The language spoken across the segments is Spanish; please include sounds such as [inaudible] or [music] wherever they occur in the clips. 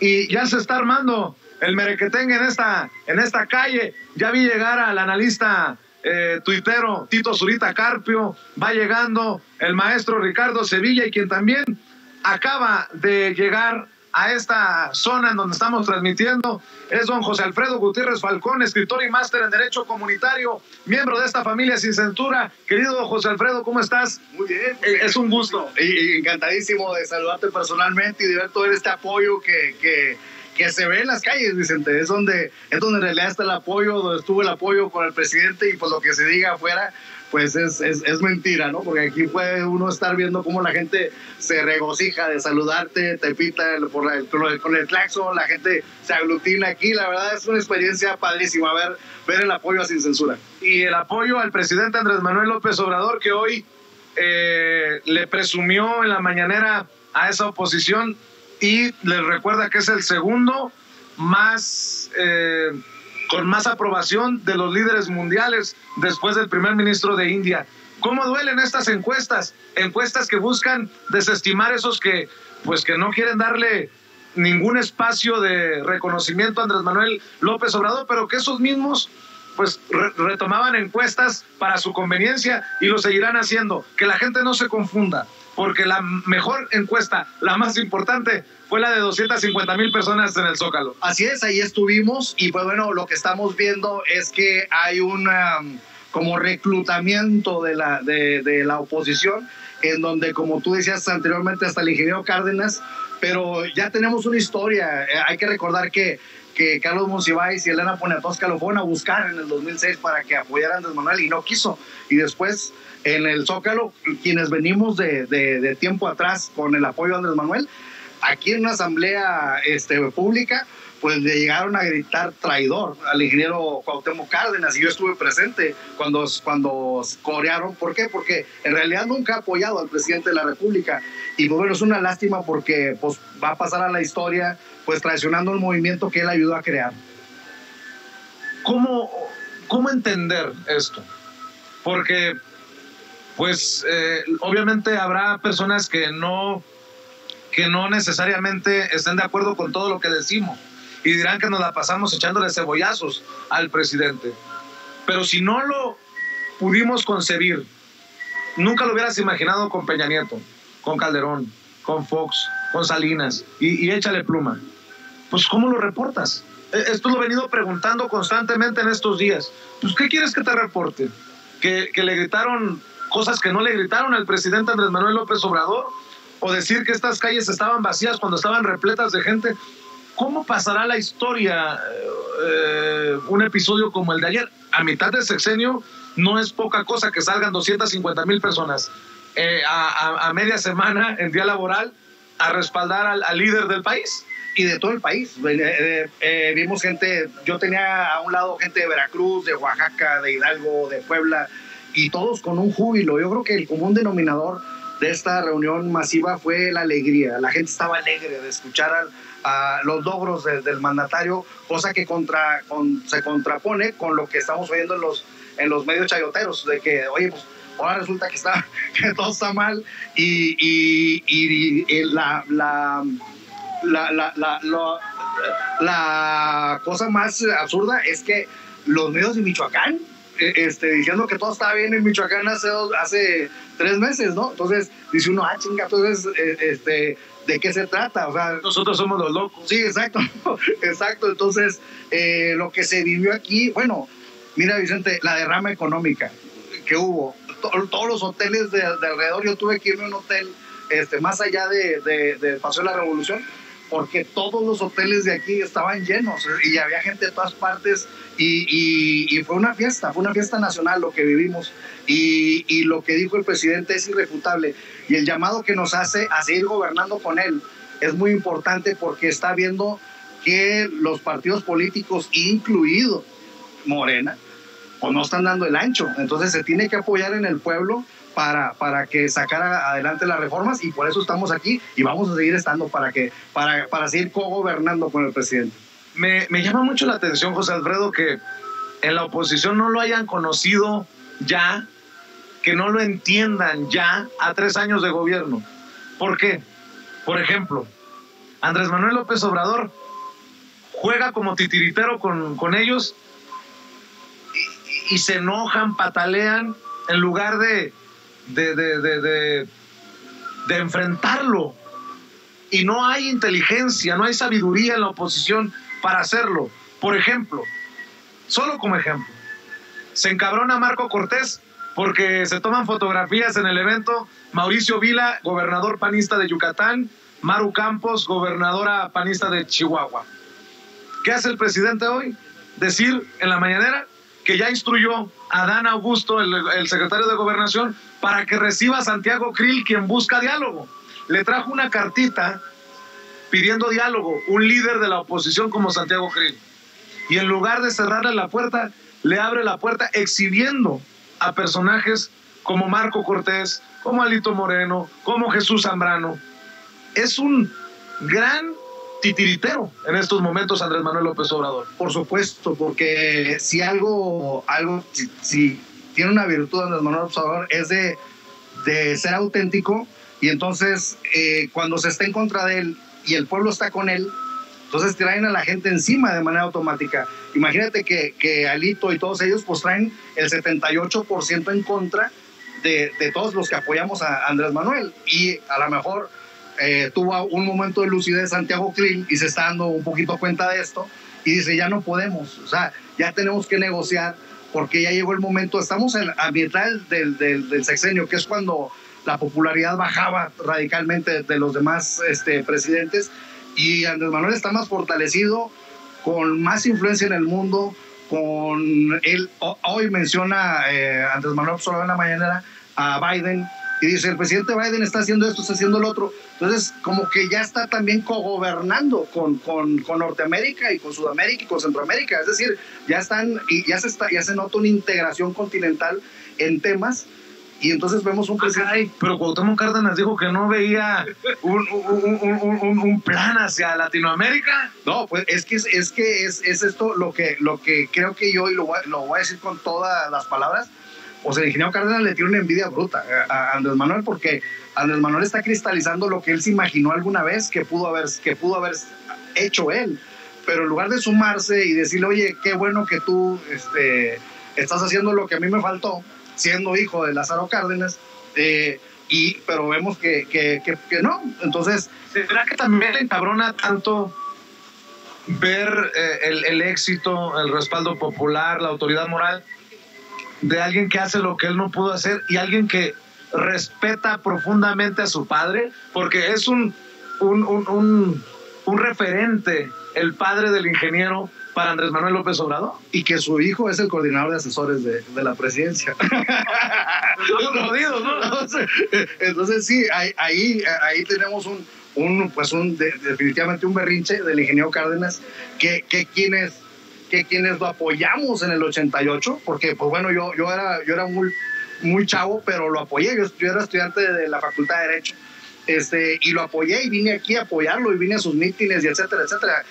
y ya se está armando el merequetengue en esta, en esta calle. Ya vi llegar al analista eh, tuitero Tito Zurita Carpio, va llegando el maestro Ricardo Sevilla y quien también acaba de llegar a esta zona en donde estamos transmitiendo es don José Alfredo Gutiérrez Falcón, escritor y máster en Derecho Comunitario, miembro de esta familia sin censura. Querido José Alfredo, ¿cómo estás? Muy bien. Eh, es un gusto. Y, encantadísimo de saludarte personalmente y de ver todo este apoyo que, que, que, se ve en las calles, Vicente. Es donde, es donde en realidad está el apoyo, donde estuvo el apoyo con el presidente y pues lo que se diga afuera pues es, es, es, mentira, ¿no? Porque aquí puede uno estar viendo cómo la gente se regocija de saludarte, te pita por el, con, el, claxon, la gente se aglutina aquí. La verdad es una experiencia padrísima ver, ver el apoyo a Sin Censura. Y el apoyo al presidente Andrés Manuel López Obrador, que hoy eh, le presumió en la mañanera a esa oposición y le recuerda que es el segundo más... Eh, con más aprobación de los líderes mundiales después del primer ministro de India. ¿Cómo duelen estas encuestas? Encuestas que buscan desestimar esos que, pues, que no quieren darle ningún espacio de reconocimiento a Andrés Manuel López Obrador, pero que esos mismos pues retomaban encuestas para su conveniencia y lo seguirán haciendo. Que la gente no se confunda porque la mejor encuesta, la más importante, fue la de 250 mil personas en el Zócalo. Así es, ahí estuvimos y pues bueno, lo que estamos viendo es que hay un um, como reclutamiento de la, de, de la oposición, en donde como tú decías anteriormente hasta el ingeniero Cárdenas, pero ya tenemos una historia, eh, hay que recordar que que Carlos Monsiváis y Elena Poniatowska lo fueron a buscar en el 2006 para que apoyaran a Andrés Manuel y no quiso. Y después en el Zócalo, quienes venimos de, de, tiempo atrás con el apoyo de Andrés Manuel, aquí en una asamblea este, pública, pues le llegaron a gritar traidor al ingeniero Cuauhtémoc Cárdenas y yo estuve presente cuando, cuando corearon. ¿Por qué? Porque en realidad nunca ha apoyado al presidente de la República y pues, bueno, es una lástima porque pues, va a pasar a la historia pues traicionando el movimiento que él ayudó a crear. ¿Cómo, cómo entender esto? Porque pues eh, obviamente habrá personas que no, que no necesariamente estén de acuerdo con todo lo que decimos y dirán que nos la pasamos echándole cebollazos al presidente. Pero si no lo pudimos concebir, nunca lo hubieras imaginado con Peña Nieto, con Calderón, con Fox, con Salinas y, y échale pluma. Pues ¿cómo lo reportas? E, esto lo he venido preguntando constantemente en estos días. Pues ¿qué quieres que te reporte? Que, le gritaron cosas que no le gritaron al presidente Andrés Manuel López Obrador, o decir que estas calles estaban vacías cuando estaban repletas de gente. ¿Cómo pasará la historia eh, un episodio como el de ayer? A mitad del sexenio no es poca cosa que salgan 250 mil personas eh, a, media semana en día laboral a respaldar al, líder del país y de todo el país. Eh, vimos gente, yo tenía a un lado gente de Veracruz, de Oaxaca, de Hidalgo, de Puebla, y todos con un júbilo. Yo creo que el común denominador de esta reunión masiva fue la alegría. La gente estaba alegre de escuchar a, los logros del mandatario, cosa que contra, se contrapone con lo que estamos viendo en los, en los medios chayoteros, de que, oye, pues ahora resulta que, está, [laughs] que todo está mal y, y, y, la, la, la, la, la cosa más absurda es que los medios de Michoacán eh, este, diciendo que todo estaba bien en Michoacán hace, hace tres meses, ¿no? Entonces dice uno, ah, chinga, entonces, eh, este, ¿de qué se trata? O sea, nosotros somos los locos. Sí, exacto, [laughs] exacto. Entonces, eh, lo que se vivió aquí, bueno, mira, Vicente, la derrama económica que hubo, todos los hoteles de, alrededor, yo tuve que irme a un hotel este, más allá de, de, de Paseo de la Revolución, porque todos los hoteles de aquí estaban llenos y había gente de todas partes y, fue una fiesta, fue una fiesta nacional lo que vivimos. Y, y, lo que dijo el presidente es irrefutable y el llamado que nos hace a seguir gobernando con él es muy importante porque está viendo que los partidos políticos, incluido Morena, pues no están dando el ancho, entonces se tiene que apoyar en el pueblo para, para que sacara adelante las reformas y por eso estamos aquí y vamos a seguir estando para, que, para, para seguir co-gobernando con el presidente. Me, me llama mucho la atención, José Alfredo, que en la oposición no lo hayan conocido ya, que no lo entiendan ya a tres años de gobierno. ¿Por qué? Por ejemplo, Andrés Manuel López Obrador juega como titiritero con, con ellos y, se enojan, patalean, en lugar de, de, de, de enfrentarlo. Y no hay inteligencia, no hay sabiduría en la oposición para hacerlo. Por ejemplo, solo como ejemplo, se encabrona Marco Cortés porque se toman fotografías en el evento Mauricio Vila, gobernador panista de Yucatán, Maru Campos, gobernadora panista de Chihuahua. ¿Qué hace el presidente hoy? Decir en la mañanera que ya instruyó a Dan Augusto, el, secretario de Gobernación, para que reciba a Santiago Krill, quien busca diálogo. Le trajo una cartita pidiendo diálogo, un líder de la oposición como Santiago Krill. Y en lugar de cerrarle la puerta, le abre la puerta exhibiendo a personajes como Marco Cortés, como Alito Moreno, como Jesús Zambrano. Es un gran titiritero en estos momentos Andrés Manuel López Obrador. Por supuesto, porque si algo, algo si, tiene una virtud Andrés Manuel López Obrador es de, de ser auténtico y entonces eh, cuando se está en contra de él y el pueblo está con él, entonces traen a la gente encima de manera automática. Imagínate que, que Alito y todos ellos pues traen el 78% en contra de, de, todos los que apoyamos a Andrés Manuel y a lo mejor eh, tuvo un momento de lucidez Santiago Krill y se está dando un poquito cuenta de esto y dice, ya no podemos, o sea, ya tenemos que negociar porque ya llegó el momento, estamos en, a mitad del, del, del, sexenio, que es cuando la popularidad bajaba radicalmente de los demás este, presidentes y Andrés Manuel está más fortalecido, con más influencia en el mundo, con él, hoy menciona eh, Andrés Manuel solo en la mañana a Biden y dice, el presidente Biden está haciendo esto, está haciendo lo otro. Entonces, como que ya está también cogobernando con, con, con, Norteamérica y con Sudamérica y con Centroamérica. Es decir, ya están, y ya se, está, ya se nota una integración continental en temas y entonces vemos un presidente. pero Cuauhtémoc Cárdenas dijo que no veía un, un, un, plan hacia Latinoamérica. No, pues es que es, que es, es, esto lo que, lo que creo que yo, y lo lo voy a decir con todas las palabras, o sea, el ingeniero Cárdenas le tiene una envidia bruta a Andrés Manuel porque Andrés Manuel está cristalizando lo que él se imaginó alguna vez que pudo haber, que pudo haber hecho él. Pero en lugar de sumarse y decirle, oye, qué bueno que tú este, estás haciendo lo que a mí me faltó, siendo hijo de Lázaro Cárdenas, eh, y, pero vemos que, que, no. Entonces. ¿Será que también le encabrona tanto ver eh, el éxito, el respaldo popular, la autoridad moral? De alguien que hace lo que él no pudo hacer y alguien que respeta profundamente a su padre, porque es un, un, un, un, referente, el padre del ingeniero para Andrés Manuel López Obrador. Y que su hijo es el coordinador de asesores de, de la presidencia. [laughs] Entonces, sí, ahí, ahí, ahí tenemos un, un pues un, definitivamente un berrinche del ingeniero Cárdenas, que, que quienes que quienes lo apoyamos en el 88, porque pues bueno, yo, yo, era, yo era muy, muy chavo, pero lo apoyé, yo, era estudiante de la Facultad de Derecho. Este, y lo apoyé y vine aquí a apoyarlo y vine a sus mítines y etcétera, etcétera.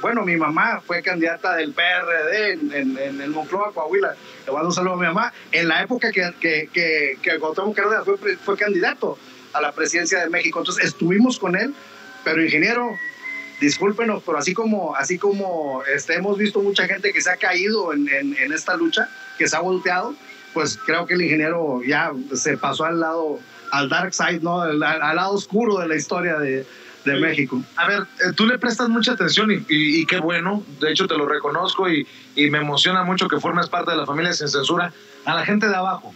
bueno, mi mamá fue candidata del PRD en, en, en Moncloa, Coahuila. Le mando un saludo a mi mamá. En la época que, que, que, que Cárdenas fue, fue candidato a la presidencia de México. Entonces estuvimos con él, pero ingeniero, discúlpenos, pero así como, así como este, hemos visto mucha gente que se ha caído en, en, esta lucha, que se ha volteado, pues creo que el ingeniero ya se pasó al lado, al dark side, ¿no? Al, lado oscuro de la historia de, de México. A ver, eh, tú le prestas mucha atención y, y, qué bueno, de hecho te lo reconozco y, y, me emociona mucho que formes parte de la familia sin censura, a la gente de abajo,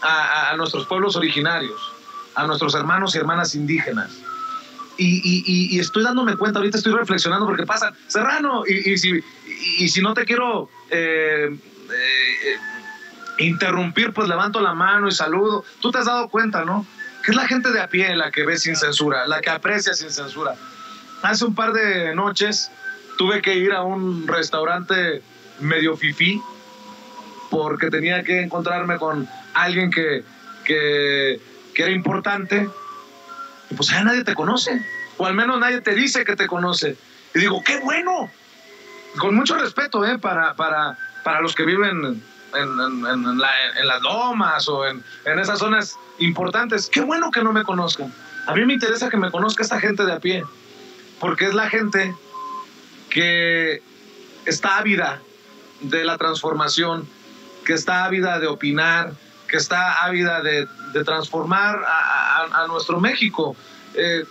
a, a nuestros pueblos originarios, a nuestros hermanos y hermanas indígenas y, estoy dándome cuenta, ahorita estoy reflexionando porque pasa, Serrano, y, si, y si no te quiero eh, eh, interrumpir, pues levanto la mano y saludo. Tú te has dado cuenta, ¿no? Que es la gente de a pie la que ve sin censura, la que aprecia sin censura. Hace un par de noches tuve que ir a un restaurante medio fifí porque tenía que encontrarme con alguien que, que, que era importante pues ya nadie te conoce, o al menos nadie te dice que te conoce. Y digo, qué bueno, con mucho respeto ¿eh? para, para, para los que viven en, en, las lomas o en, esas zonas importantes, qué bueno que no me conozcan. A mí me interesa que me conozca esta gente de a pie. porque es la gente que está ávida de la transformación, que está ávida de opinar, que está ávida de, transformar a, nuestro México. Eh,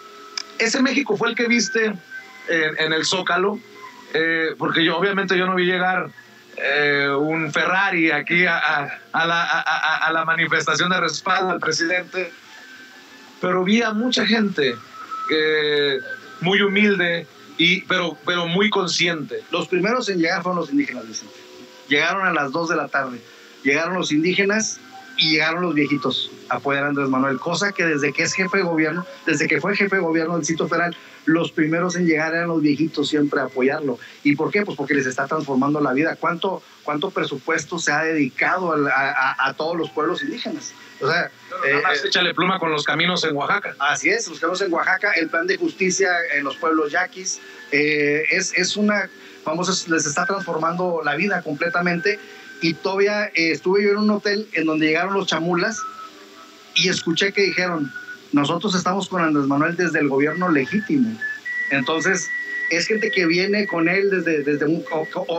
ese México fue el que viste en, el Zócalo, eh, porque yo obviamente yo no vi llegar eh, un Ferrari aquí a, la, manifestación de respaldo al presidente, pero vi a mucha gente muy humilde, y, pero, pero muy consciente. Los primeros en llegar fueron los indígenas, Llegaron a las 2 de la tarde. Llegaron los indígenas y llegaron los viejitos a apoyar a Andrés Manuel, cosa que desde que es jefe de gobierno, desde que fue jefe de gobierno del sitio federal, los primeros en llegar eran los viejitos siempre a apoyarlo. ¿Y por qué? Pues porque les está transformando la vida. ¿Cuánto, cuánto presupuesto se ha dedicado a, todos los pueblos indígenas? O sea, eh, eh, échale pluma con los caminos en Oaxaca. Así es, los caminos en Oaxaca, el plan de justicia en los pueblos yaquis, eh, es, es una, vamos, les está transformando la vida completamente y todavía eh, estuve yo en un hotel en donde llegaron los chamulas y escuché que dijeron, nosotros estamos con Andrés Manuel desde el gobierno legítimo. Entonces, es gente que viene con él desde, desde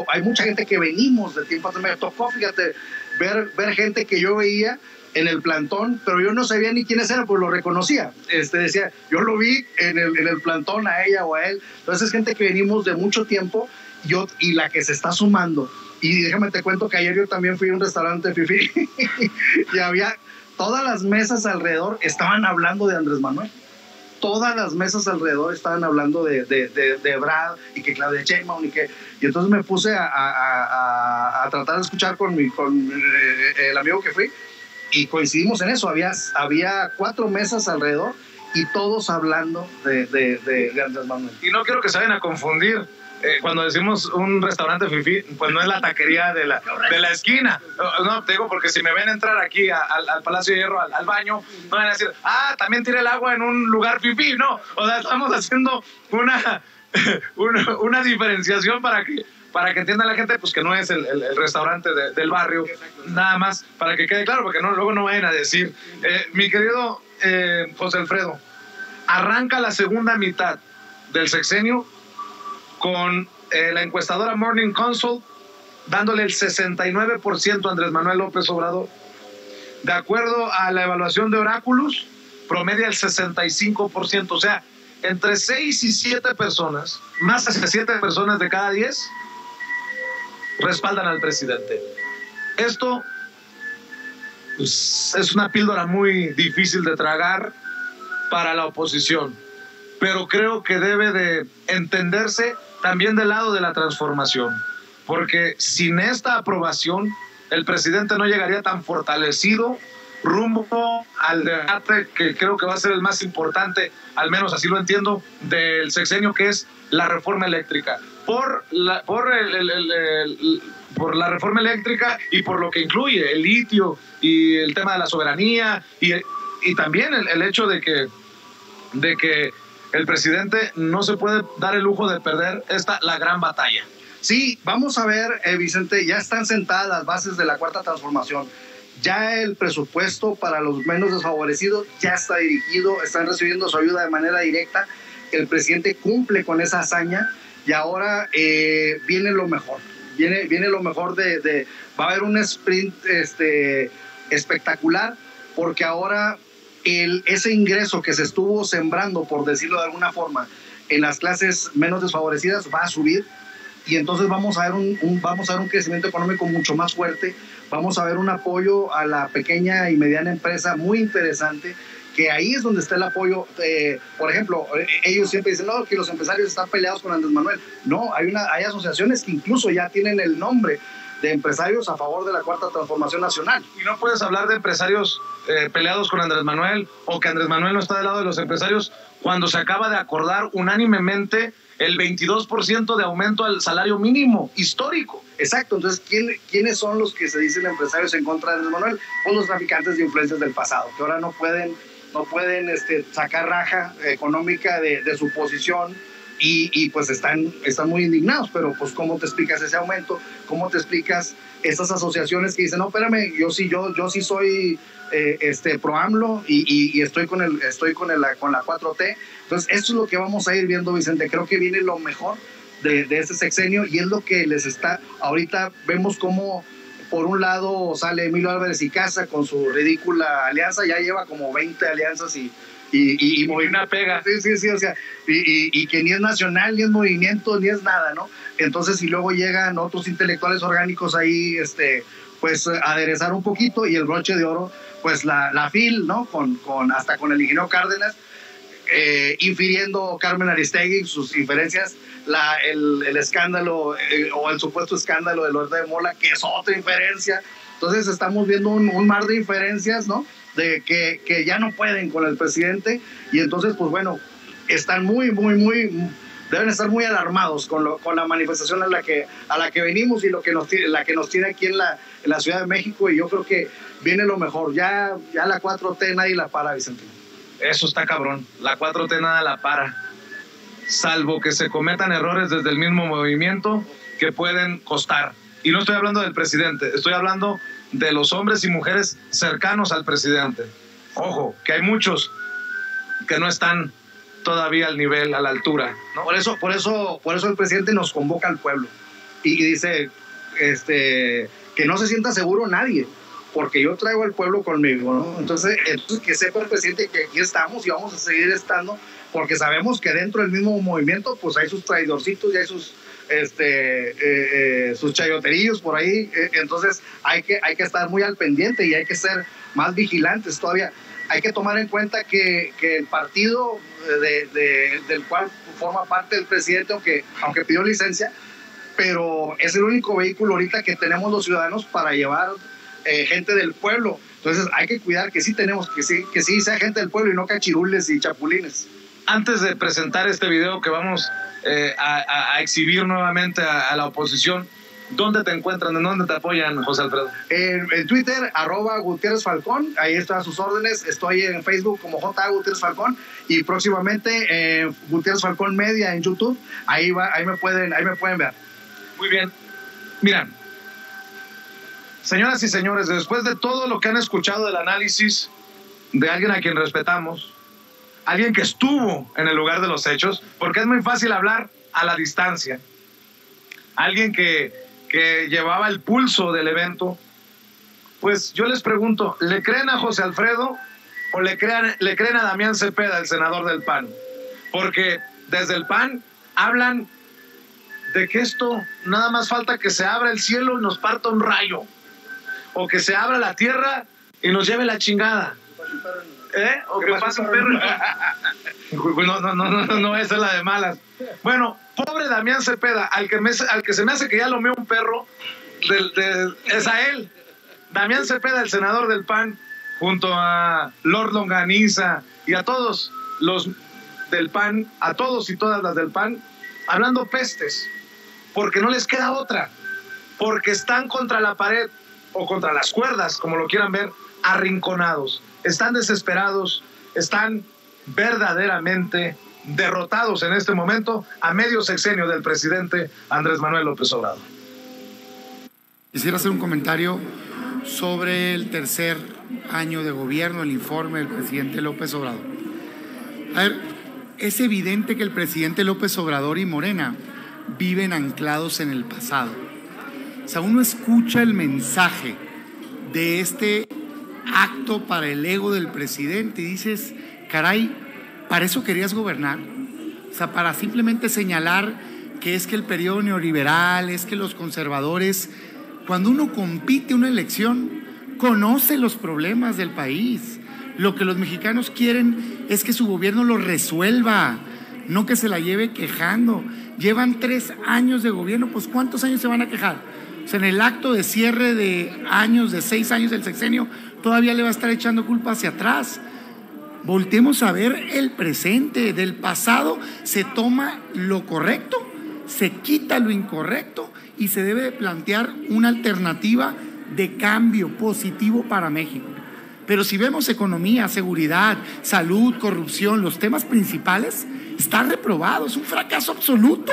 hay mucha gente que venimos de tiempo atrás. Me tocó, fíjate, ver, ver gente que yo veía en el plantón, pero yo no sabía ni quiénes eran, pues lo reconocía. Este decía, yo lo vi en el, en el plantón a ella o a él. Entonces es gente que venimos de mucho tiempo yo, y la que se está sumando. Y déjame te cuento que ayer yo también fui a un restaurante Fifi [laughs] y había todas las mesas alrededor estaban hablando de Andrés Manuel. Todas las mesas alrededor estaban hablando de, de, de, Brad y que Claudia Sheinbaum y que... Y entonces me puse a, a, a, tratar de escuchar con, mi, con eh, el amigo que fui y coincidimos en eso. Había, había cuatro mesas alrededor y todos hablando de, de, de Andrés Manuel. Y no quiero que se vayan a confundir eh, cuando decimos un restaurante fifi, pues no es la taquería de la, de la esquina. No, te digo, porque si me ven entrar aquí al, Palacio de Hierro, al, baño, no van a decir, ah, también tire el agua en un lugar fifi. No, o sea, estamos haciendo [laughs] una, una, diferenciación para que para que entienda la gente pues que no es el, el, restaurante del barrio, nada más, para que quede claro, porque no, luego no vayan a decir, eh, mi querido eh, José Alfredo, arranca la segunda mitad del sexenio con eh, la encuestadora Morning Consult dándole el 69% a Andrés Manuel López Obrador. De acuerdo a la evaluación de Oráculos, promedia el 65%. O sea, entre 6 y 7 personas, más de 7 personas de cada 10, respaldan al presidente. Esto pues, es una píldora muy difícil de tragar para la oposición, pero creo que debe de entenderse también del lado de la transformación, porque sin esta aprobación el presidente no llegaría tan fortalecido rumbo al debate que creo que va a ser el más importante, al menos así lo entiendo, del sexenio, que es la reforma eléctrica. Por la, por por la reforma eléctrica y por lo que incluye el litio y el tema de la soberanía y, y también el, el hecho de que, de que el presidente no se puede dar el lujo de perder esta la gran batalla. Sí, vamos a ver, eh, Vicente, ya están sentadas las bases de la cuarta transformación. Ya el presupuesto para los menos desfavorecidos ya está dirigido, están recibiendo su ayuda de manera directa. El presidente cumple con esa hazaña y ahora eh, viene lo mejor. Viene, viene lo mejor de, de, Va a haber un sprint este, espectacular porque ahora el, ese ingreso que se estuvo sembrando, por decirlo de alguna forma, en las clases menos desfavorecidas va a subir y entonces vamos a ver un, vamos a ver un crecimiento económico mucho más fuerte, vamos a ver un apoyo a la pequeña y mediana empresa muy interesante, que ahí es donde está el apoyo. Eh, por ejemplo, eh, ellos siempre dicen, no, que los empresarios están peleados con Andrés Manuel. No, hay, una, hay asociaciones que incluso ya tienen el nombre de empresarios a favor de la cuarta transformación nacional. Y no puedes hablar de empresarios eh, peleados con Andrés Manuel o que Andrés Manuel no está del lado de los empresarios cuando se acaba de acordar unánimemente el 22% de aumento al salario mínimo histórico. Exacto, entonces, ¿quién, ¿quiénes son los que se dicen empresarios en contra de Andrés Manuel? Son los traficantes de influencias del pasado, que ahora no pueden, no pueden este, sacar raja económica de, de su posición y, pues están, están muy indignados, pero pues ¿cómo te explicas ese aumento? ¿Cómo te explicas esas asociaciones que dicen, no, espérame, yo sí, yo, yo sí soy eh, este, pro AMLO y, estoy, con, el, estoy con, el, con la 4T? Entonces, esto es lo que vamos a ir viendo, Vicente. Creo que viene lo mejor de, de este sexenio y es lo que les está, ahorita vemos cómo por un lado sale Emilio Álvarez y Casa con su ridícula alianza, ya lleva como 20 alianzas y, y, y, una pega. Sí, sí, sí, o sea, y, y, que ni es nacional, ni es movimiento, ni es nada, ¿no? Entonces, y luego llegan otros intelectuales orgánicos ahí, este, pues aderezar un poquito y el broche de oro, pues la, la FIL, ¿no? Con, con, hasta con el ingeniero Cárdenas, eh, infiriendo Carmen Aristegui sus inferencias, la, el, el escándalo eh, o el supuesto escándalo de Lorde de Mola, que es otra inferencia. Entonces estamos viendo un, un mar de inferencias, ¿no? De que, que, ya no pueden con el presidente y entonces, pues bueno, están muy, muy, muy, deben estar muy alarmados con, lo, con la manifestación a la, que, a la que venimos y lo que nos, la que nos tiene aquí en la, en la Ciudad de México y yo creo que viene lo mejor. Ya, ya la 4T nadie la para, Vicente. Eso está cabrón. La 4T nada la para. Salvo que se cometan errores desde el mismo movimiento que pueden costar. Y no estoy hablando del presidente, estoy hablando de los hombres y mujeres cercanos al presidente. Ojo, que hay muchos que no están todavía al nivel, a la altura. Por, eso, por, eso, por eso el presidente nos convoca al pueblo y dice este, que no se sienta seguro nadie, porque yo traigo al pueblo conmigo. ¿no? Entonces, entonces, que sepa el presidente que aquí estamos y vamos a seguir estando, porque sabemos que dentro del mismo movimiento pues hay sus traidorcitos y hay sus este, eh, eh, sus chayoterillos por ahí. Eh, entonces hay que, hay que estar muy al pendiente y hay que ser más vigilantes todavía. Hay que tomar en cuenta que, que el partido de, del cual forma parte el presidente, aunque, aunque pidió licencia, pero es el único vehículo ahorita que tenemos los ciudadanos para llevar gente del pueblo. Entonces hay que cuidar que sí tenemos, que sí, que sí sea gente del pueblo y no cachirules y chapulines. Antes de presentar este video que vamos eh, a, exhibir nuevamente a, la oposición. ¿Dónde te encuentran? ¿En dónde te apoyan, José Alfredo? En, Twitter, arroba Gutiérrez Falcón, ahí están sus órdenes. Estoy en Facebook como J. Gutiérrez Falcón y próximamente en Gutiérrez Falcón Media en YouTube. Ahí, va, ahí, me pueden, ahí me pueden ver. Muy bien. Miran, señoras y señores, después de todo lo que han escuchado del análisis de alguien a quien respetamos, alguien que estuvo en el lugar de los hechos, porque es muy fácil hablar a la distancia. Alguien que, que llevaba el pulso del evento. Pues yo les pregunto, ¿le creen a José Alfredo o le, crean, le creen a Damián Cepeda, el senador del PAN? Porque desde el PAN hablan de que esto nada más falta que se abra el cielo y nos parta un rayo, o que se abra la tierra y nos lleve la chingada. ¿Eh? O que pase un perro. [laughs] no, no, no, no, no, esa es la de malas. Bueno, pobre Damián Cepeda, al que, me, al que se me hace que ya lo meó un perro, es a él. Damián Cepeda, el senador del PAN, junto a Lord Longaniza y a todos los del PAN, a todos y todas las del PAN, hablando pestes, porque no les queda otra, porque están contra la pared o contra las cuerdas, como lo quieran ver, arrinconados están desesperados, están verdaderamente derrotados en este momento a medio sexenio del presidente Andrés Manuel López Obrador. Quisiera hacer un comentario sobre el tercer año de gobierno, el informe del presidente López Obrador. A ver, es evidente que el presidente López Obrador y Morena viven anclados en el pasado. O sea, uno escucha el mensaje de este acto para el ego del presidente y dices, caray, ¿para eso querías gobernar? O sea, para simplemente señalar que es que el periodo neoliberal, es que los conservadores, cuando uno compite una elección, conoce los problemas del país. Lo que los mexicanos quieren es que su gobierno lo resuelva, no que se la lleve quejando. Llevan tres años de gobierno, pues ¿cuántos años se van a quejar? O sea, en el acto de cierre de años, de seis años del sexenio, todavía le va a estar echando culpa hacia atrás. Voltemos a ver el presente. Del pasado se toma lo correcto, se quita lo incorrecto y se debe plantear una alternativa de cambio positivo para México. Pero si vemos economía, seguridad, salud, corrupción, los temas principales, está reprobado, es un fracaso absoluto.